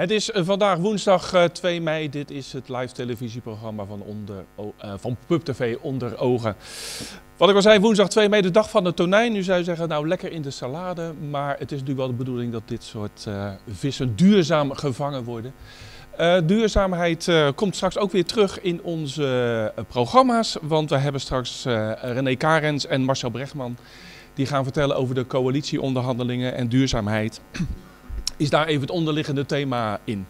Het is eh, vandaag woensdag eh, 2 mei. Dit is het live televisieprogramma van, onder, eh, van Onder Ogen. Wat ik al zei, woensdag 2 mei, de dag van de tonijn. Nu zou je zeggen, nou lekker in de salade. Maar het is natuurlijk wel de bedoeling dat dit soort eh, vissen duurzaam gevangen worden. Eh, duurzaamheid eh, komt straks ook weer terug in onze eh, programma's. Want we hebben straks eh, René Karens en Marcel Brechtman. Die gaan vertellen over de coalitieonderhandelingen en duurzaamheid. Is daar even het onderliggende thema in.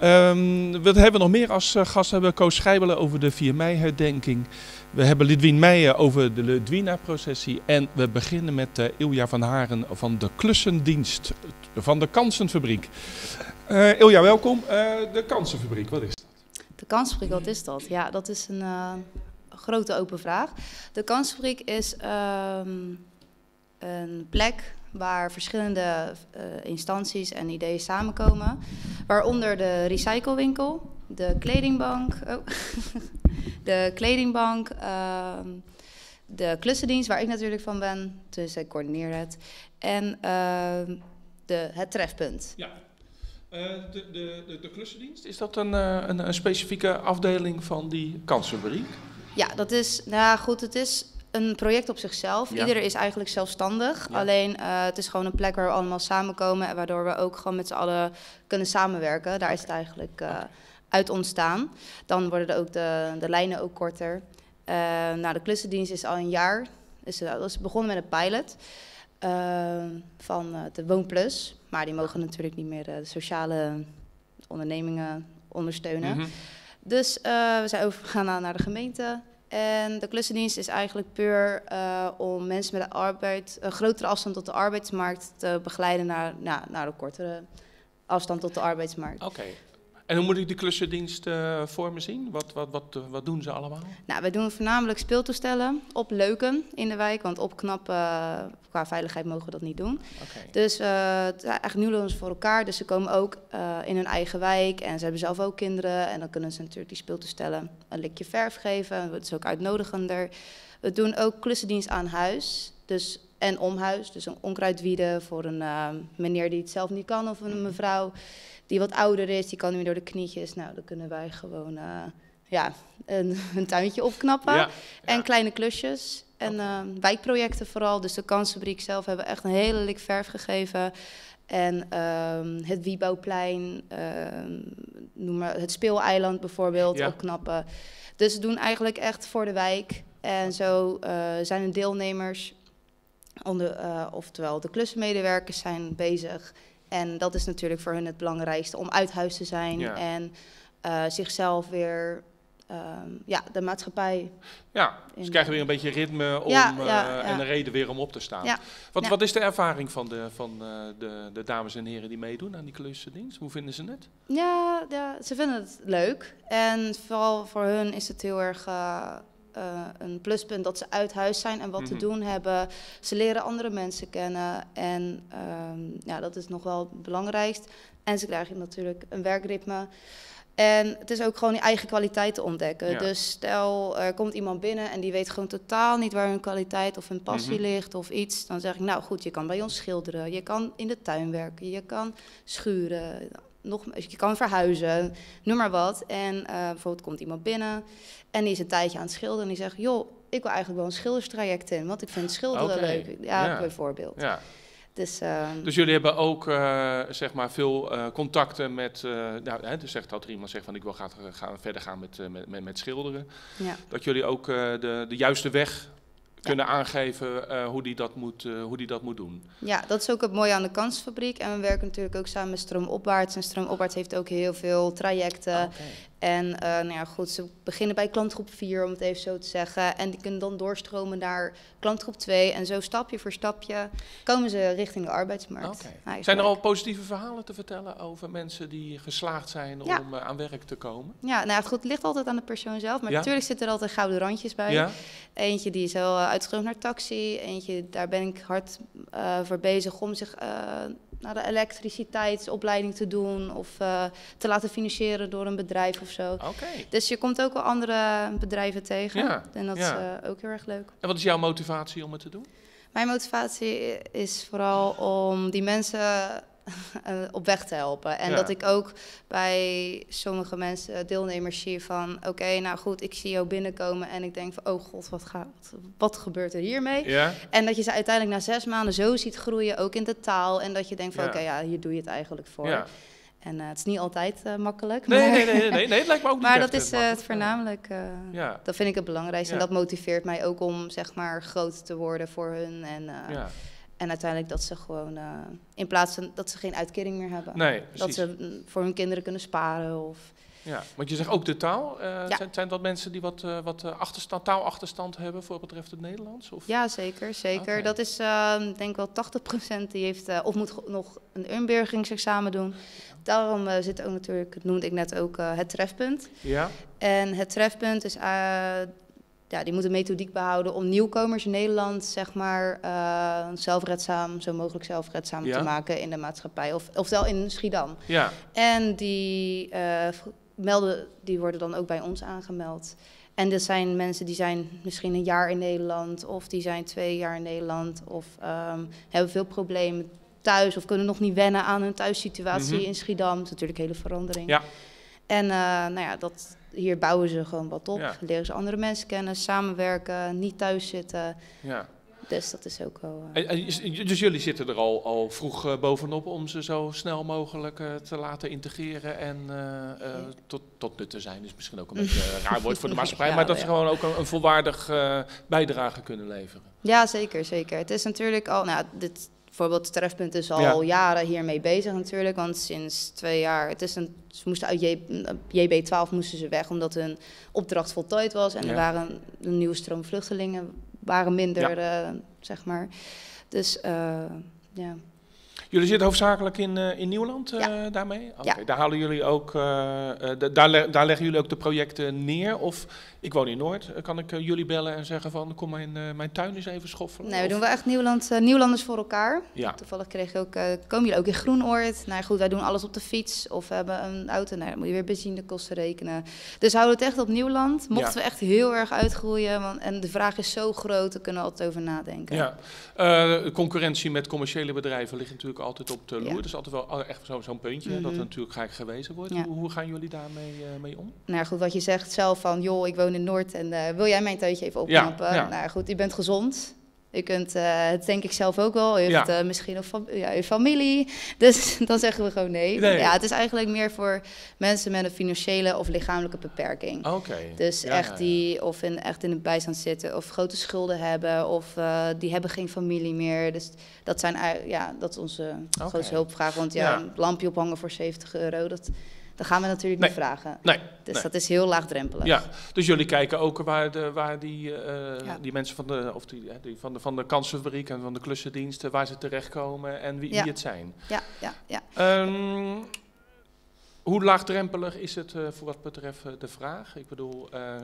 Ehm, wat hebben we nog meer als eh, gast? We hebben Koos Schijbelen over de 4 mei-herdenking. We hebben Lidwien Meijer over de Ludwina-processie. En we beginnen met uh, Ilja van Haren van de Klussendienst van de Kansenfabriek. Eh, Ilja, welkom. Eh, de Kansenfabriek, wat is dat? De kansfabriek, wat is dat? Ja, dat is een eh, grote open vraag. De kansfabriek is ehm, een plek waar verschillende eh, instanties en ideeën samenkomen. Waaronder de recyclewinkel, de kledingbank, oh, de kledingbank, ehm, de klussendienst, waar ik natuurlijk van ben, dus ik coördineer het. En ehm, de, het trefpunt. Ja. Eh, de, de, de, de Klussendienst, is dat een, eh, een, een specifieke afdeling van die Kansenfabriek? Ja, dat is, nou goed, het is een project op zichzelf. Ja. Ieder is eigenlijk zelfstandig. Ja. Alleen eh, het is gewoon een plek waar we allemaal samenkomen en waardoor we ook gewoon met z'n allen kunnen samenwerken. Daar is het eigenlijk eh, uit ontstaan. Dan worden er ook de, de lijnen ook korter. Eh, nou, de klussendienst is al een jaar. Dus, dat is begonnen met een pilot van de Woonplus. Maar die mogen natuurlijk niet meer de sociale ondernemingen ondersteunen. Mhm. Dus we zijn overgegaan naar, naar de gemeente. En de klussendienst is eigenlijk puur eh, om mensen met een, arbeid, een grotere afstand tot de arbeidsmarkt te begeleiden naar, nou, naar een kortere afstand tot de arbeidsmarkt. Oké. En hoe moet ik die Klussendienst eh, voor me zien? Wat, wat, wat, eh, wat doen ze allemaal? Nou, wij doen voornamelijk speeltoestellen op leuken in de wijk, want opknappen eh, qua veiligheid mogen we dat niet doen. Dus het eigenlijk nu doen ze voor elkaar. Dus ze komen ook in hun eigen wijk en ze hebben zelf ook kinderen. En dan kunnen ze natuurlijk die speeltoestellen een likje verf geven. Het is ook uitnodigender. We doen ook klussendienst aan huis. Dus, en om huis. Dus een onkruidwieden voor een eh, meneer die het zelf niet kan. Of een mevrouw die wat ouder is, die kan niet meer door de knietjes. Nou, dan kunnen wij gewoon eh, ja, een, een tuintje opknappen. Ja. En kleine klusjes. En eh, wijkprojecten vooral. Dus de Kansfabriek zelf hebben echt een hele lik verf gegeven. En ehm, het Wiebouwplein, ehm, noem maar het Speeleiland bijvoorbeeld, Ja. opknappen. Dus we doen eigenlijk echt voor de wijk. En zo eh, zijn er deelnemers, onder, eh, oftewel de klussenmedewerkers zijn bezig. En dat is natuurlijk voor hun het belangrijkste, om uit huis te zijn Ja. en eh, zichzelf weer, ehm, ja, de maatschappij Ja, dus In- krijgen we weer een beetje ritme om, Ja, eh, en een reden weer om op te staan. Wat, wat is de ervaring van, de, van eh, de, de dames en heren die meedoen aan die klussendienst? Hoe vinden ze het? Ja, ja, ze vinden het leuk. En vooral voor hun is het heel erg eh, eh, een pluspunt dat ze uit huis zijn en wat Mhm. te doen hebben. Ze leren andere mensen kennen en ehm, ja, dat is nog wel het belangrijkst. En ze krijgen natuurlijk een werkritme. En het is ook gewoon je eigen kwaliteiten ontdekken. Ja. Dus stel, er komt iemand binnen en die weet gewoon totaal niet waar hun kwaliteit of hun passie Mhm. ligt of iets. Dan zeg ik, nou goed, je kan bij ons schilderen, je kan in de tuin werken, je kan schuren, nog, je kan verhuizen, noem maar wat. En eh, bijvoorbeeld komt iemand binnen en die is een tijdje aan het schilderen en die zegt, joh, ik wil eigenlijk wel een schilderstraject in, want ik vind schilderen leuk. Ja, ja. bijvoorbeeld. Ja. Dus, ehm, Dus jullie hebben ook eh, zeg maar veel eh, contacten met, nou, hè, dus zegt dat er iemand zegt van ik wil graag eh, gaan, verder gaan met, met, met, met schilderen. ja. Dat jullie ook de, de juiste weg kunnen aangeven eh, hoe, die dat moet, eh, hoe die dat moet doen. Ja, dat is ook het mooie aan de kansfabriek. En we werken natuurlijk ook samen met Stroomopwaarts. En Stroomopwaarts heeft ook heel veel trajecten. En eh, nou ja, goed, ze beginnen bij klantgroep 4, om het even zo te zeggen. En die kunnen dan doorstromen naar klantgroep 2. En zo stapje voor stapje komen ze richting de arbeidsmarkt. Oké. eigenlijk. Zijn er al positieve verhalen te vertellen over mensen die geslaagd zijn Ja. om eh, aan werk te komen? Ja, nou goed, het ligt altijd aan de persoon zelf. Maar Ja? natuurlijk zitten er altijd gouden randjes bij. Eentje die is wel eh, uitgeschreven naar taxi. Eentje, daar ben ik hard eh, voor bezig om zich eh, naar de elektriciteitsopleiding te doen. Of eh, te laten financieren door een bedrijf of zo. Dus je komt ook wel andere bedrijven tegen. Ja, En dat ja. is eh, ook heel erg leuk. En wat is jouw motivatie om het te doen? Mijn motivatie is vooral om die mensen op weg te helpen. En Ja. dat ik ook bij sommige mensen, eh, deelnemers, zie van... oké, nou goed, ik zie jou binnenkomen en ik denk van... oh god, wat, gaat, wat gebeurt er hiermee? Ja? En dat je ze uiteindelijk na zes maanden zo ziet groeien, ook in de taal. En dat je denkt van, Ja. oké, ja, hier doe je het eigenlijk voor. En eh, het is niet altijd eh, makkelijk. Nee, maar, nee, nee, nee, nee, het lijkt me ook niet maar dat is eh, eh, het voornamelijk... eh, Ja, Dat vind ik het belangrijkste. En dat motiveert mij ook om, zeg maar, groot te worden voor hun. En, eh, ja. En uiteindelijk dat ze gewoon, eh, in plaats van dat ze geen uitkering meer hebben. Nee, dat ze mm, voor hun kinderen kunnen sparen. Of... Ja, want je zegt ook de taal. Eh, Ja. zijn, zijn dat mensen die wat, eh, wat achterstand, taalachterstand hebben voor wat betreft het Nederlands? Of? Ja, zeker. zeker. Dat is, eh, denk ik wel 80% die heeft, of moet nog een inburgeringsexamen doen. Daarom zit ook natuurlijk, noemde ik net ook, het trefpunt. Ja? En het trefpunt is, ja, die moet een methodiek behouden om nieuwkomers in Nederland, zeg maar, eh, zelfredzaam, zo mogelijk zelfredzaam Ja. te maken in de maatschappij. Of, oftewel in Schiedam. Ja, En die, eh, melden, die worden dan ook bij ons aangemeld. En dat zijn mensen die zijn misschien een jaar in Nederland, of die zijn twee jaar in Nederland, of ehm, hebben veel problemen thuis, of kunnen nog niet wennen aan hun thuissituatie Mhm. in Schiedam. Dat is natuurlijk een hele verandering. Ja. En eh, nou ja, dat, hier bouwen ze gewoon wat op. Ja. Leren ze andere mensen kennen, samenwerken, niet thuis zitten. ja. Dus dat is ook wel... eh, En, dus jullie zitten er al, al vroeg eh, bovenop om ze zo snel mogelijk eh, te laten integreren en tot, tot nut te zijn. is misschien ook een beetje een raar woord voor de maatschappij, Ja, maar dat ze gewoon ook een, een volwaardig bijdrage kunnen leveren. Ja, zeker, zeker. Het is natuurlijk al, nou, dit bijvoorbeeld trefpunt is al jaren hiermee bezig natuurlijk, want sinds twee jaar, het is een, ze moesten uit J, JB12 moesten ze weg omdat hun opdracht voltooid was en Ja. er waren een nieuwe stroom vluchtelingen waren minder, eh, zeg maar. Dus eh, ja. Jullie zitten hoofdzakelijk in, eh, in Nieuwland eh, Ja. daarmee? Ja. Daar halen jullie ook, eh, eh, da- daar, le- daar leggen jullie ook de projecten neer? Of ik woon in Noord, eh, kan ik eh, jullie bellen en zeggen van kom mijn, eh, mijn tuin eens even schoffelen? Nee, we doen wel echt Nieuwland, Nieuwlanders voor elkaar. Ja, Toevallig kreeg ik ook, komen jullie ook in Groenoord? Nou goed, wij doen alles op de fiets of we hebben een auto. Nou, dan moet je weer benzinekosten rekenen. Dus houden we het echt op Nieuwland. Mochten Ja. we echt heel erg uitgroeien, want, en de vraag is zo groot, daar kunnen we altijd over nadenken. ja. Eh, concurrentie met commerciële bedrijven ligt natuurlijk altijd op de loer. Ja. Dat is altijd wel echt zo- zo'n puntje, dat Mhm. er natuurlijk graag gewezen wordt. Hoe, hoe gaan jullie daarmee eh, mee om? Nou goed, wat je zegt zelf van, joh, ik woon in Noord en eh, wil jij mijn tuintje even opknappen? ja. Nou ja, goed, je bent gezond. Je kunt, eh, het denk ik zelf ook wel, je Ja. eh, misschien een fam- ja, je familie. Dus dan zeggen we gewoon nee. Nee. Ja, het is eigenlijk meer voor mensen met een financiële of lichamelijke beperking. Oké. Dus Ja, echt die of in, echt in de bijstand zitten of grote schulden hebben of die hebben geen familie meer. Dus dat zijn ja, dat is onze Oké. grootste hulpvraag. Want ja, Ja. een lampje ophangen voor 70 euro, dat, dat gaan we natuurlijk Nee. niet vragen. Nee, Dus nee. dat is heel laagdrempelig. Ja, dus jullie kijken ook waar, de, waar die, eh, Ja. die mensen van de, of die, eh, die van de, van de kansenfabriek en van de klussendiensten, waar ze terechtkomen en wie, Ja. wie het zijn. ja, ja. ja. Ehm, hoe laagdrempelig is het eh, voor wat betreft de vraag? Ik bedoel, eh,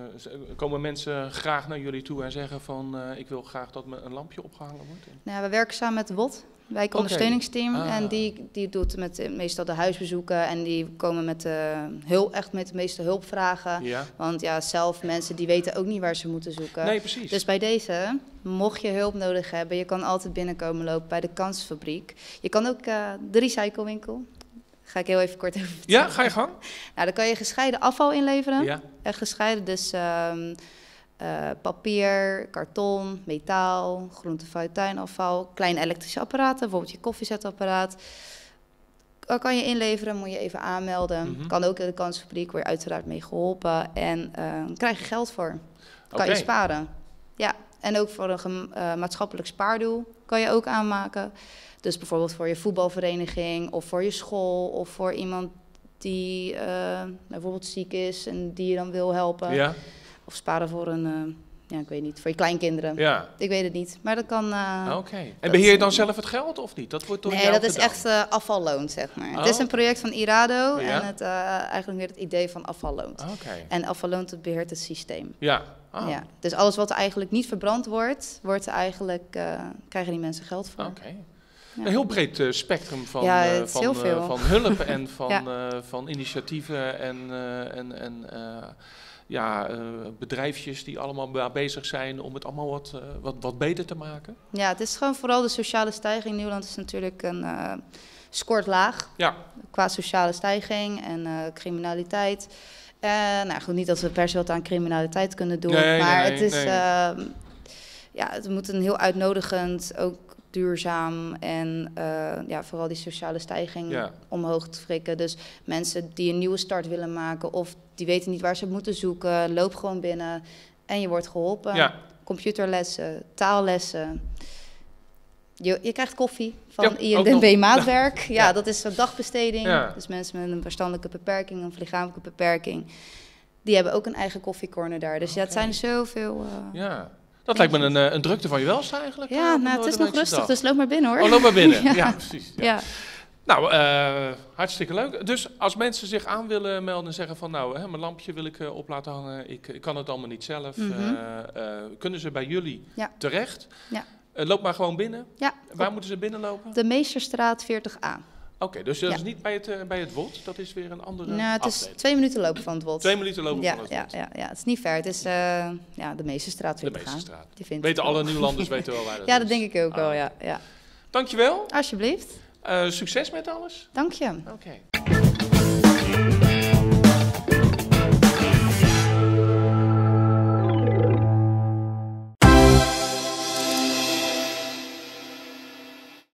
komen mensen graag naar jullie toe en zeggen van eh, ik wil graag dat me een lampje opgehangen wordt? Nou, ja, we werken samen met de WOT, wijkondersteuningsteam. Ah. En die, die doet met, eh, meestal de huisbezoeken en die komen met de hulp, echt met de meeste hulpvragen. Ja? Want ja, zelf mensen die weten ook niet waar ze moeten zoeken. Nee, precies. Dus bij deze, mocht je hulp nodig hebben, je kan altijd binnenkomen lopen bij de Kansfabriek. Je kan ook eh, de recyclewinkel. Ga ik heel even kort over vertellen. ja, ga je gang? Nou, dan kan je gescheiden afval inleveren. Ja. Echt gescheiden, dus ehm, eh, papier, karton, metaal, groente, fruit, tuinafval, kleine elektrische apparaten, bijvoorbeeld je koffiezetapparaat. Dat kan je inleveren, moet je even aanmelden. Mhm. Kan ook in de kansfabriek, word je uiteraard mee geholpen. En eh, krijg je geld voor. Kan je sparen. Ja, en ook voor een eh, maatschappelijk spaardoel kan je ook aanmaken. Dus bijvoorbeeld voor je voetbalvereniging of voor je school of voor iemand die bijvoorbeeld ziek is en die je dan wil helpen. Ja, Of sparen voor een, eh, ja, ik weet niet, voor je kleinkinderen. ja. Ik weet het niet, maar dat kan... eh, Oké. En beheer je dan zelf het geld of niet? Dat wordt door Nee, dat is gedaan. echt eh, afvalloon, zeg maar. Oh. Het is een project van Irado Ja. en het, eh, eigenlijk meer het idee van afvalloon. Oké. En afvalloon dat beheert het systeem. Ja. Ah, Ja. Dus alles wat eigenlijk niet verbrand wordt, wordt eigenlijk, eh, krijgen die mensen geld voor. Oké. Ja. Een heel breed spectrum van, Ja, het van, heel veel. van hulp en van, Ja. eh, van initiatieven en, eh, en, en eh, ja, eh, bedrijfjes die allemaal be- bezig zijn om het allemaal wat, eh, wat, wat beter te maken. Ja, het is gewoon vooral de sociale stijging. Nieuwland is natuurlijk een, eh, scoort laag Ja, qua sociale stijging en criminaliteit. Nou goed, niet dat we per se wat aan criminaliteit kunnen doen, Nee, maar nee, het is, nee. ehm, ja, het moet een heel uitnodigend, ook duurzaam en eh, ja, vooral die sociale stijging Ja. omhoog te frikken. Dus mensen die een nieuwe start willen maken of die weten niet waar ze moeten zoeken, loop gewoon binnen en je wordt geholpen. ja. Computerlessen, taallessen. Je, je krijgt koffie van Ja, ook INDB nog. Maatwerk. Ja, Ja. dat is een dagbesteding. Ja. Dus mensen met een verstandelijke beperking of lichamelijke beperking. Die hebben ook een eigen koffiecorner daar. Dus ja, het zijn zoveel... eh, ja. Dat lijkt me een, eh, een drukte van je welste eigenlijk. ja, eh, nou, het is nog rustig, dag. dus loop maar binnen hoor. Oh, loop maar binnen. ja. Ja. precies. Ja. ja. Nou, eh, hartstikke leuk. Dus als mensen zich aan willen melden en zeggen van nou, hè, mijn lampje wil ik op laten hangen, ik, ik kan het allemaal niet zelf, Mhm. kunnen ze bij jullie Ja. terecht? Ja. Loop maar gewoon binnen. Ja, Waar moeten ze binnenlopen? de Meesterstraat 40A. Oké, dus dat Ja. is niet bij het, eh, bij het WOT, dat is weer een andere Nou, het is twee minuten lopen van het WOT. Twee minuten lopen ja, van het ja, WOT. ja, ja, het is niet ver. Het is eh, ja, de Meesterstraat De 40A. Meesterstraat. Die vindt Weten alle Nieuwlanders weten wel waar dat Ja, is. dat denk ik ook wel, Ah. ja. ja. Dankjewel. Alsjeblieft. Eh, succes met alles. Dank je. Oké.